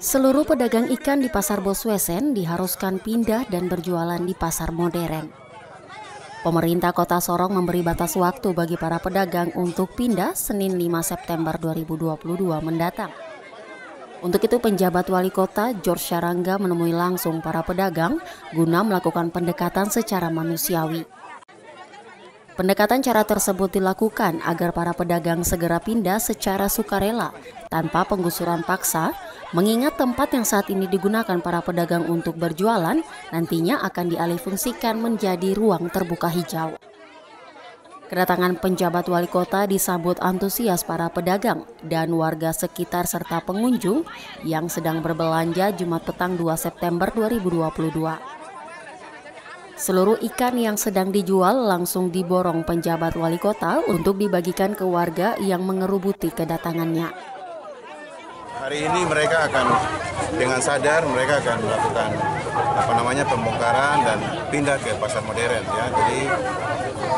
Seluruh pedagang ikan di Pasar Boswesen diharuskan pindah dan berjualan di pasar modern. Pemerintah Kota Sorong memberi batas waktu bagi para pedagang untuk pindah Senin 5 September 2022 mendatang. Untuk itu penjabat wali kota George Syarangga menemui langsung para pedagang guna melakukan pendekatan secara manusiawi. Pendekatan cara tersebut dilakukan agar para pedagang segera pindah secara sukarela tanpa penggusuran paksa, mengingat tempat yang saat ini digunakan para pedagang untuk berjualan nantinya akan dialihfungsikan menjadi ruang terbuka hijau. Kedatangan penjabat wali kota disambut antusias para pedagang dan warga sekitar serta pengunjung yang sedang berbelanja Jumat petang 2 September 2022. Seluruh ikan yang sedang dijual langsung diborong penjabat wali kota untuk dibagikan ke warga yang mengerubuti kedatangannya. Hari ini mereka akan dengan sadar mereka akan melakukan apa namanya pembongkaran dan pindah ke pasar modern ya. Jadi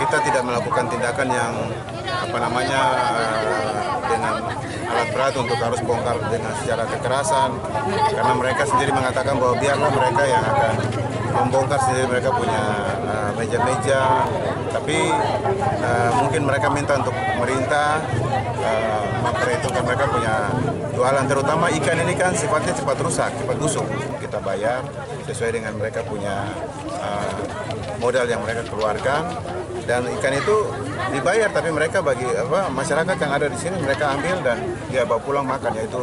kita tidak melakukan tindakan yang apa namanya uh, dengan alat berat untuk harus bongkar dengan secara kekerasan. Karena mereka sendiri mengatakan bahwa biarlah mereka yang akan membongkar sendiri. Mereka punya eh, meja-meja. Uh, tapi uh, mungkin mereka minta untuk pemerintah uh, memperhitungkan mereka punya jualan terutama ikan ini kan sifatnya cepat rusak cepat busuk kita bayar sesuai dengan mereka punya uh, modal yang mereka keluarkan dan ikan itu dibayar tapi mereka bagi apa masyarakat yang ada di sini mereka ambil dan dia bawa pulang makan yaitu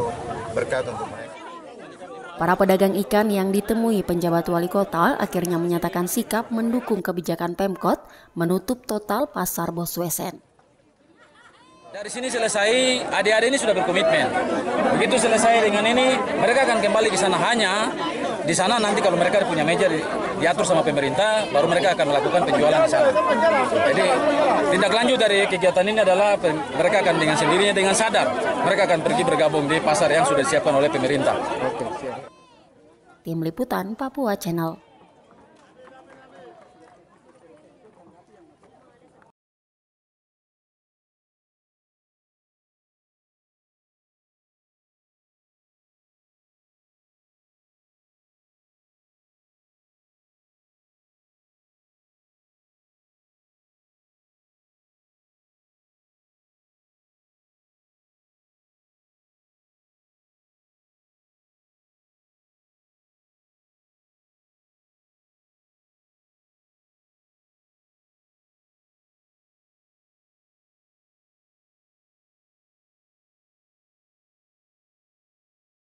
berkat untuk mereka. Para pedagang ikan yang ditemui penjabat wali kota akhirnya menyatakan sikap mendukung kebijakan Pemkot menutup total pasar Boswesen. Dari sini selesai, adik-adik ini sudah berkomitmen. Begitu selesai dengan ini, mereka akan kembali ke sana hanya di sana nanti kalau mereka punya meja di, diatur sama pemerintah, baru mereka akan melakukan penjualan di sana. Jadi tindak lanjut dari kegiatan ini adalah mereka akan dengan sendirinya dengan sadar mereka akan pergi bergabung di pasar yang sudah disiapkan oleh pemerintah. Tim Liputan Papua Channel